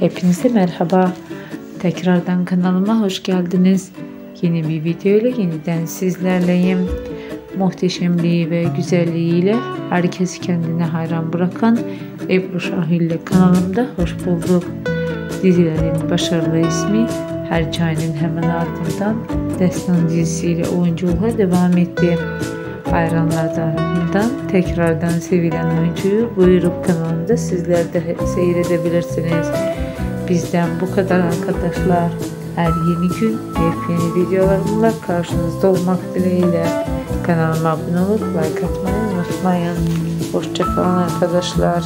Hepinize merhaba. Tekrardan kanalıma hoş geldiniz. Yeni bir video ile yeniden sizlerleyim. Muhteşemliği ve güzelliğiyle herkesi kendine hayran bırakan Ebru Şahil ile kanalımda hoş bulduk. Dizilerin başarılı ismi Her Çay'ın hemen ardından Destan dizisiyle oyunculuğa devam etti. Hayranlar tarafından tekrardan sevilen oyuncuyu buyurup kanalında sizler de seyredebilirsiniz. Bizden bu kadar arkadaşlar. Her yeni gün yepyeni videolarımla karşınızda olmak dileğiyle. Kanalıma abone olup like atmayı unutmayın. Hoşçakalın arkadaşlar.